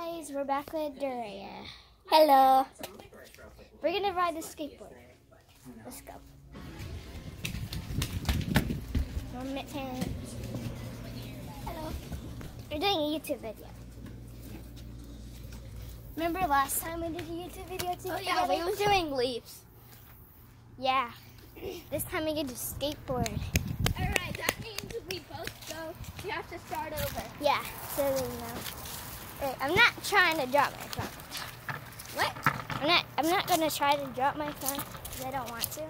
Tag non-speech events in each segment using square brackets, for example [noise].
guys, we're back with Duria. Hello. We're gonna ride the skateboard. Let's go. Hello. We're doing a YouTube video. Remember last time we did a YouTube video together? Oh yeah, we was doing leaps. Yeah. This time we get to skateboard. Alright, that means we both go. We have to start over. Yeah, so then now. Wait, I'm not trying to drop my phone. What? I'm not. I'm not gonna try to drop my phone because I don't want to.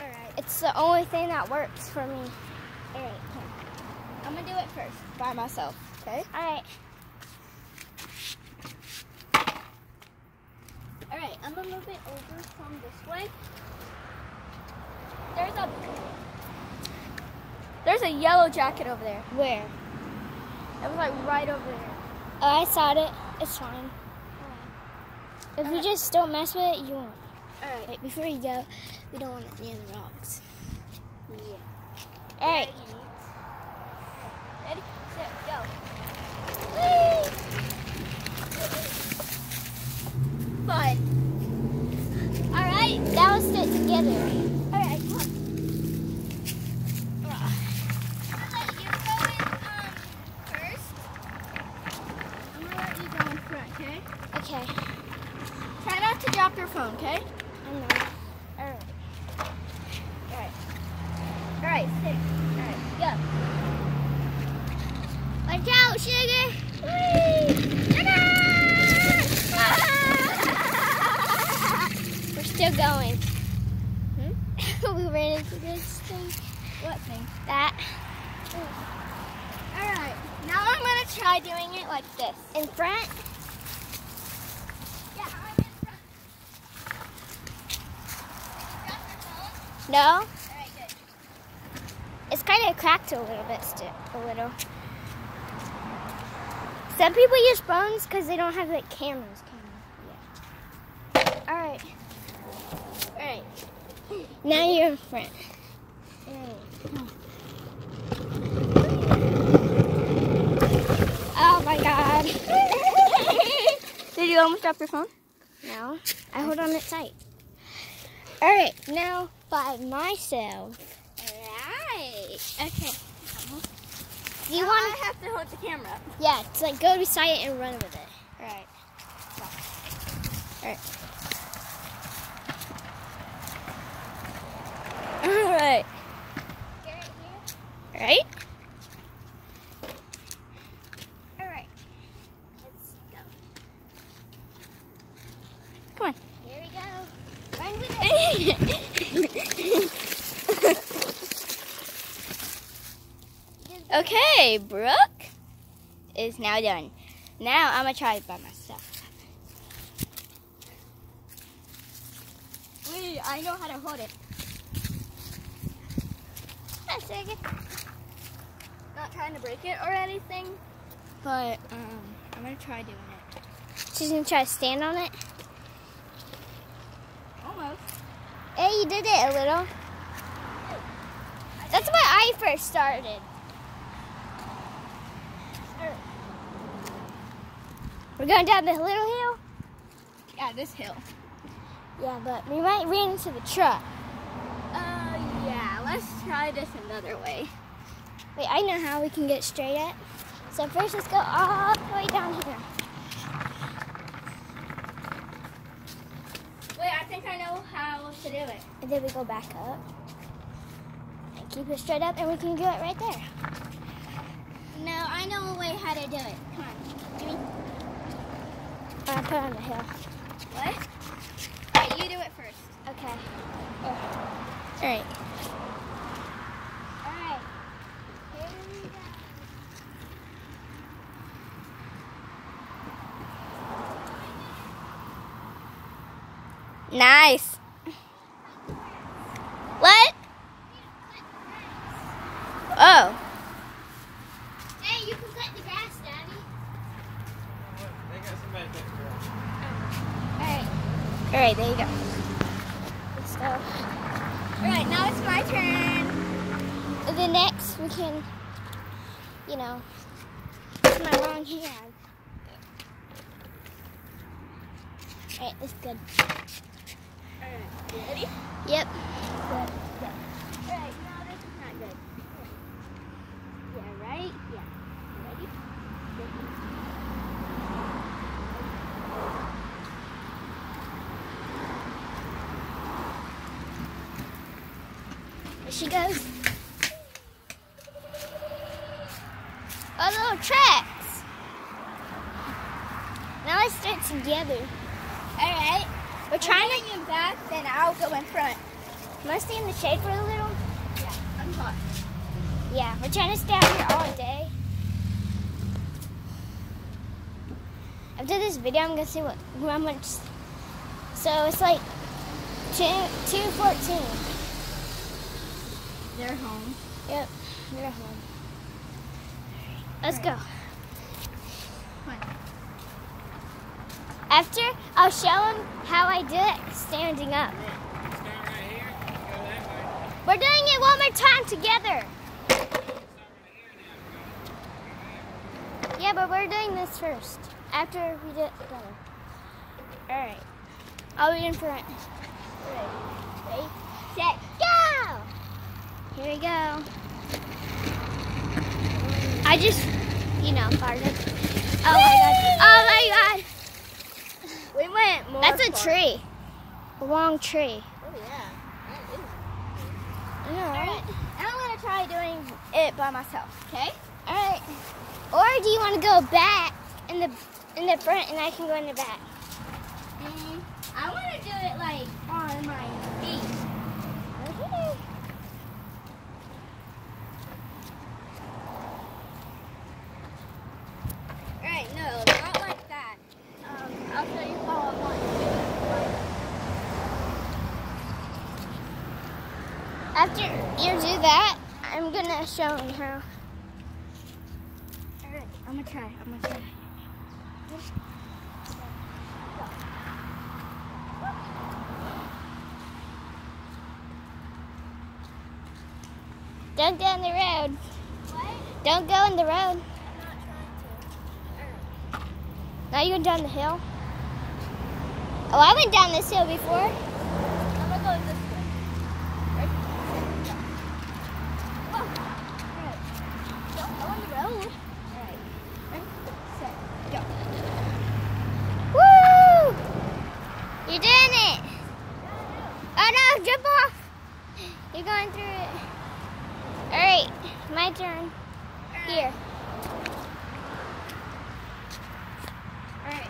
Alright. It's the only thing that works for me. All right. I'm gonna do it first by myself. Okay? All right. Alright, I'm gonna move it over from this way. There's a There's a yellow jacket over there. Where? It was like right over there. Oh, I saw it. It's fine. If we Alright. just don't mess with it, you won't. Alright. Wait, before you go, we don't want it near the rocks. Yeah. All right. Ready, set, go. Fun. All right. Now let's do it together. Alright, come. I'm gonna let you go in um, first. I'm gonna let you go in front, okay? Okay. Try not to drop your phone, okay? I know. Alright. Alright. Alright, sit. Alright, go. Watch out, sugar. We're still going. Hmm? [laughs] we ran into this thing. What thing? That Alright, now I'm gonna try doing it like this. in front. Yeah, I'm in front. No, it's kind of cracked a little bit. Still, a little. Some people use phones because they don't have like cameras. Cameras. Yeah. All right. Alright. Now you're in front. Oh my god. [laughs] Did you almost drop your phone? No, I hold on it tight. All right, now by myself. Alright. Okay. Do you want I have to hold the camera. Yeah, it's like go beside it and run with it. Alright. Alright. Right? Alright. Let's go. Come on. Here we go. Run with it. Okay, Brooke is now done. Now I'm gonna try it by myself. Wait, I know how to hold it. That's it. Not trying to break it or anything, but um, I'm gonna try doing it. She's gonna try to stand on it. Almost. Hey, you did it a little. That's why I first started. We're going down the little hill. Yeah, this hill. Yeah, but we might run into the truck. Uh, yeah. Let's try this another way. Wait, I know how we can get straight up. So first, let's go all the way down here. Wait, I think I know how to do it. And then we go back up. And keep it straight up, and we can do it right there. No, I know a way how to do it. Come on. Give me. I put it on the hill. What? Alright, you do it first. Okay. Oh. Alright. Alright. Here we go. Nice. What? Oh. All right, there you go. Let's go. All right, now it's my turn. The next we can, you know, it's my wrong hand. All right, that's good. All right, you ready? Yep. Good. Yep. Tracks. Now let's start together. Alright. We're trying to. in back, then I'll go in front. To stay in the shade for a little? Yeah, I'm hot. Yeah, we're trying to stay out here all day. After this video, I'm gonna see what how much. So it's like two two fourteen. They're home. Yep, they're home. Let's go. After, I'll show them how I do it standing up. Start right here. Go that way. We're doing it one more time together. Start right here now. Yeah, but we're doing this first. After we do it together. Alright. I'll be in front. Ready? Ready? Set, go! Here we go. I just, you know, farted. Oh my god. Oh my god. We went more That's a far. tree. A long tree. Oh, yeah. That is. I know, right? And I'm to try doing it by myself, okay? Alright. Or do you want to go back in the in the front and I can go in the back? Mm, I want to do it like on my feet. Okay. Alright, no, not like that. Um, I'll show you how I want to do it. After you do that, I'm gonna show you how. Alright, I'm gonna try. I'm gonna try. Don't go in the road. What? Don't go in the road. I'm not trying to. Now you go down the hill. Oh, I went down this hill before. I'm gonna go this way. Ready? Set, go. Whoa. Alright. Don't go on the road. Alright. Ready? Set, go. Woo! You're doing it. Oh no, jump off. You're going through it. All right, my turn. Here. Alright.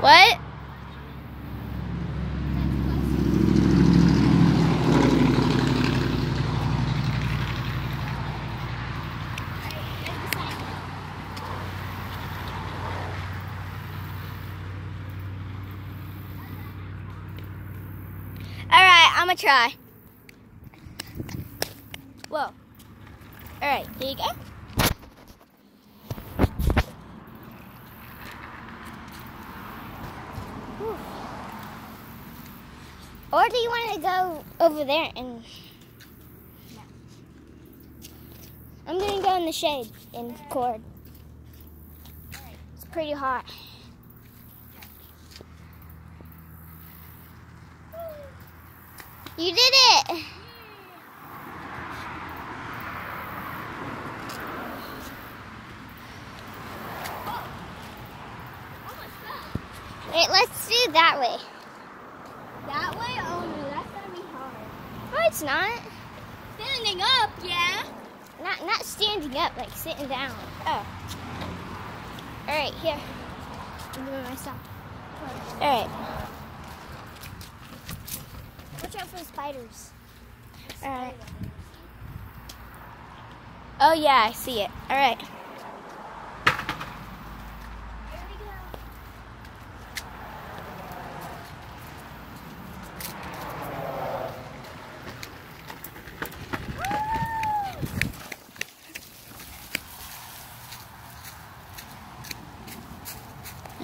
What? All right, I'm gonna try. Whoa. All right, here you go. Whew. Or do you want to go over there and? I'm gonna go in the shade and cord. It's pretty hot. You did it! Wait, let's do that way. That way? Oh no, that's gonna be hard. No, it's not. Standing up, yeah. Not not standing up, like sitting down. Oh. All right, here. I'm doing myself. All right. Watch out for the spiders. All right. Oh yeah, I see it. All right. Here we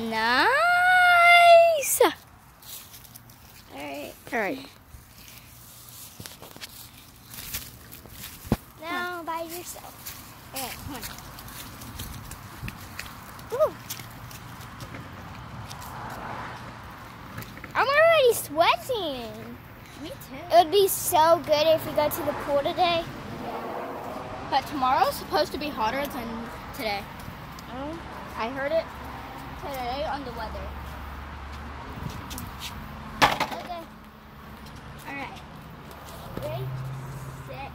go. Nice. All right. All right. Now by yourself. Okay, come on. Ooh. I'm already sweating. Me too. It would be so good if we go to the pool today. But tomorrow's supposed to be hotter than today. Oh. I heard it today on the weather. Okay. All right. Ready? Set.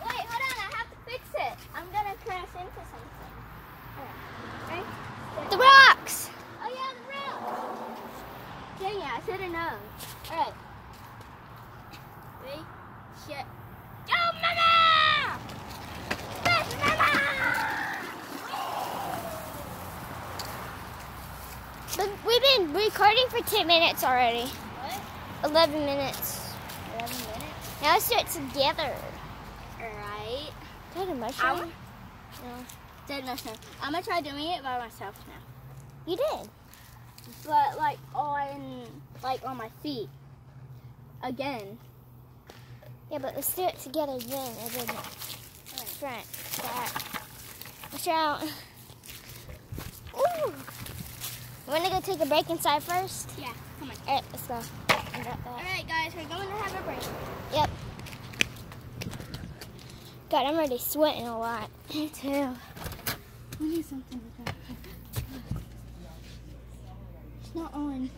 Wait, hold on. I have to fix it. I'm gonna crash into something. Ready? The rocks. Oh yeah, the rail. Dang it! I should have known. All right. Ready? Shit. Go, mama! Yes, mama! But we've been recording for 10 minutes already. What? 11 minutes. 11 minutes. Now let's do it together. All right. Did a mushroom? I'm, No. did no, no. I'm gonna try doing it by myself now. You did. But like on like on my feet. Again. Yeah, but let's do it together then. And then front, back. Watch out. [laughs] Ooh. Want to go take a break inside first? Yeah. Come on. All right, let's go. All that. right, guys, we're going to have a break. Yep. God, I'm already sweating a lot. [laughs] Me too. We need something to drink. It's not on.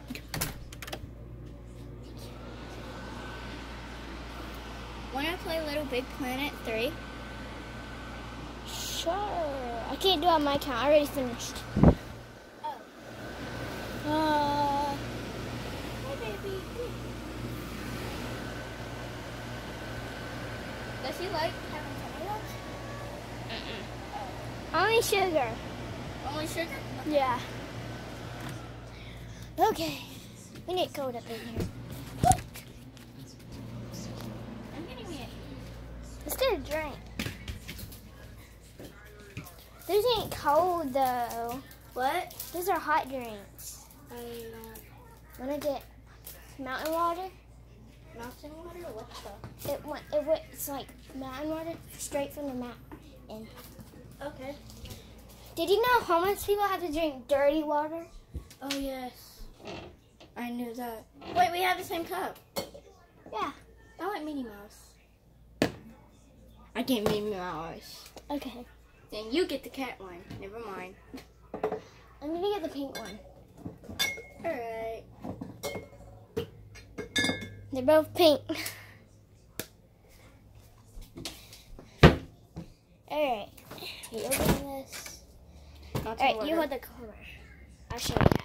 Wanna play Little Big Planet 3? Sure. I can't do it on my account. I already finished. Uh, Hey, baby. Does he like having tomatoes? only sugar. Only sugar? Yeah. Okay. We need cold up in here. I'm getting me Let's get a drink. These ain't cold though. What? These are hot drinks. I uh, Wanna get mountain water? mountain water? What the? It wa- it wa- it's like mountain water straight from the mountain. Okay. Did you know homeless people have to drink dirty water? Oh, yes. I knew that. Wait, we have the same cup. Yeah. I like Minnie Mouse. I get Minnie Mouse. Okay. Then you get the cat one. Never mind. I'm gonna get the pink one. Alright. They're both pink. [laughs] Alright. You open this. Alright, you hold the cover. I'll show you.